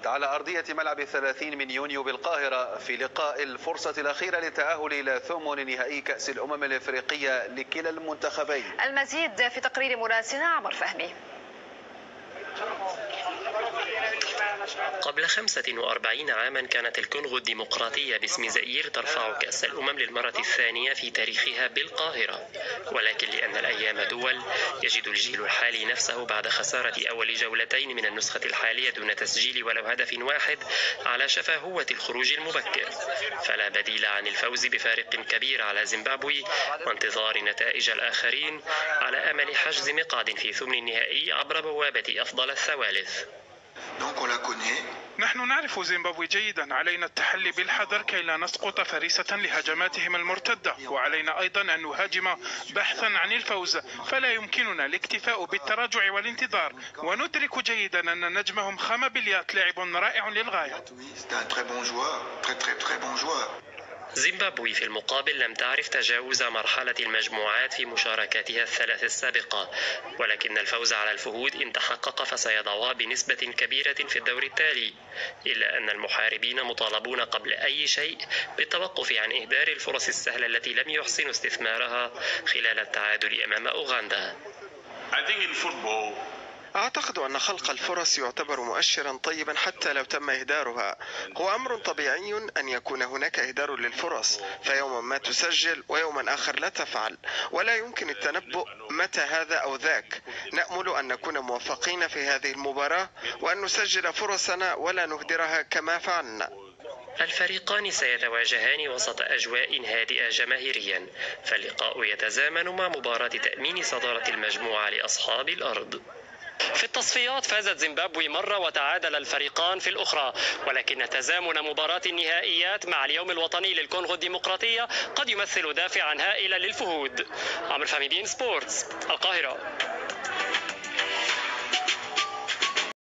غد على أرضية ملعب 30 من يونيو بالقاهرة في لقاء الفرصة الأخيرة للتأهل إلى ثمن نهائي كأس الأمم الإفريقية لكلا المنتخبين. المزيد في تقرير مراسلنا عمر فهمي قبل 45 عاما كانت الكونغو الديمقراطية باسم زئير ترفع كأس الأمم للمرة الثانية في تاريخها بالقاهرة. ولكن لأن الأيام دول يجد الجيل الحالي نفسه بعد خسارة أول جولتين من النسخة الحالية دون تسجيل ولو هدف واحد على شفا هوة الخروج المبكر. فلا بديل عن الفوز بفارق كبير على زيمبابوي وانتظار نتائج الآخرين على أمل حجز مقعد في ثمن النهائي عبر بوابة أفضل الثوالث. نحن نعرف زيمبابوي جيدا. علينا التحلي بالحذر كي لا نسقط فريسة لهجماتهم المرتدة. وعلينا أيضا أن نهاجم بحثا عن الفوز. فلا يمكننا الاكتفاء بالتراجع والانتظار. وندرك جيدا أن نجمهم خام بليات لاعب رائع للغاية. زيمبابوي في المقابل لم تعرف تجاوز مرحلة المجموعات في مشاركاتها الثلاث السابقة ولكن الفوز على الفهود إن تحقق فسيضعها بنسبة كبيرة في الدور التالي إلا أن المحاربين مطالبون قبل أي شيء بالتوقف عن إهدار الفرص السهلة التي لم يحسنوا استثمارها خلال التعادل أمام أوغندا. I think in football أعتقد أن خلق الفرص يعتبر مؤشرا طيبا حتى لو تم إهدارها. هو أمر طبيعي أن يكون هناك إهدار للفرص فيوما ما تسجل ويوما آخر لا تفعل. ولا يمكن التنبؤ متى هذا أو ذاك. نأمل أن نكون موفقين في هذه المباراة وأن نسجل فرصنا ولا نهدرها كما فعلنا. الفريقان سيتواجهان وسط أجواء هادئة جماهيريا. فاللقاء يتزامن مع مباراة تأمين صدارة المجموعة لأصحاب الأرض. في التصفيات فازت زيمبابوي مرة وتعادل الفريقان في الأخرى ولكن تزامن مباراة النهائيات مع اليوم الوطني للكونغو الديمقراطية قد يمثل دافعا هائلا للفهود. عمرو فهمي بين سبورتس القاهرة.